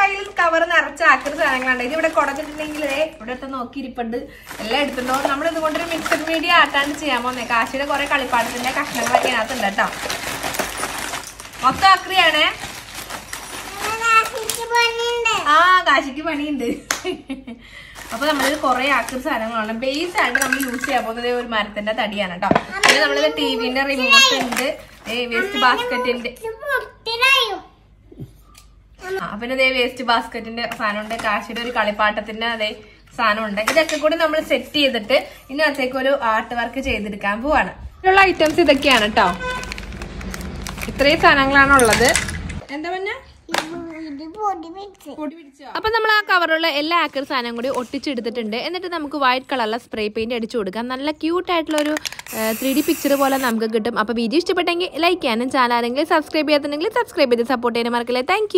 കയ്യിൽ കവർ നിറച്ച ആക്കുന്ന സാധനങ്ങളുണ്ട് ഇത് ഇവിടെ കുടഞ്ഞിട്ടുണ്ടെങ്കിൽ ഇവിടെ അടുത്ത് നോക്കിയിരിപ്പുണ്ട്. എല്ലാം എടുത്തിട്ടുണ്ടോ. നമ്മൾ ഇതുകൊണ്ടൊരു മിക്സഡ് മീഡിയ ആട്ടാണ്ട് ചെയ്യാൻ പോകുന്നത്. കാശിയുടെ കുറെ കളിപ്പാട്ടത്തിന്റെ കഷ്ണങ്ങളൊക്കെ അതിനകത്തുണ്ട് കേട്ടോ. മൊത്തം ആക്രിയാണേ. ആ കാശിക്ക് പണിയുണ്ട്. അപ്പൊ നമ്മളിത് കുറെ ആക്കുന്ന സാധനങ്ങളാണ്. ബേസ് ആയിട്ട് നമ്മൾ യൂസ് ചെയ്യാൻ പോകുന്നത് ഒരു മരത്തിന്റെ തടിയാണ് കേട്ടോ. പിന്നെ നമ്മളിത് ടിവിന്റെ റിമോട്ട് ഉണ്ട്. വേസ്റ്റ് ബാസ്ക്കറ്റിന്റെ പിന്നെ അതേ വേസ്റ്റ് ബാസ്ക്കറ്റിന്റെ സാധനമുണ്ട്. കാശിയുടെ ഒരു കളിപ്പാട്ടത്തിന്റെ അതേ സാധനമുണ്ട്. ഇതൊക്കെ കൂടി നമ്മൾ സെറ്റ് ചെയ്തിട്ട് ഇതിനകത്തേക്ക് ഒരു ആർട്ട് വർക്ക് ചെയ്തെടുക്കാൻ പോവാണ്. ഇതിലുള്ള ഐറ്റംസ് ഇതൊക്കെയാണ് കേട്ടോ ഇത്രയും സാധനങ്ങളാണ് ഉള്ളത് എന്താ പറഞ്ഞ അപ്പൊ നമ്മൾ ആ കവറുള്ള എല്ലാ ആക്കർ സാധനം കൂടി ഒട്ടിച്ചെടുത്തിട്ടുണ്ട്. എന്നിട്ട് നമുക്ക് വൈറ്റ് കളറുള്ള സ്പ്രേ പെയിന്റ് അടിച്ചു കൊടുക്കാം. നല്ല ക്യൂട്ട് ആയിട്ടുള്ള ഒരു ത്രീ ഡി പിക്ചർ പോലെ നമുക്ക് കിട്ടും. അപ്പൊ വീഡിയോ ഇഷ്ടപ്പെട്ടെങ്കിൽ ലൈക്ക് ചെയ്യാനും ചാനൽ ആരെങ്കിലും സബ്സ്ക്രൈബ് ചെയ്യാത്തുണ്ടെങ്കിൽ സബ്സ്ക്രൈബ് ചെയ്ത് സപ്പോർട്ട് ചെയ്യാനും മറക്കില്ലേ. താങ്ക്